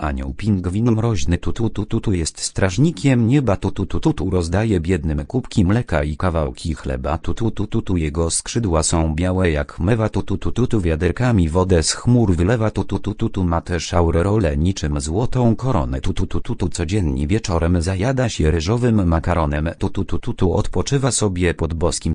Anioł pingwin mroźny tu tu tu tu jest strażnikiem nieba tu tu tu tu rozdaje biednym kubki mleka i kawałki chleba tu tu tu tu jego skrzydła są białe jak mewa tu tu tu tu wiaderkami wodę z chmur wylewa tu tu tu tu ma też aureolę niczym złotą koronę tu tu tu tu tu codziennie wieczorem zajada się ryżowym makaronem tu tu tu tu tu odpoczywa sobie pod boskim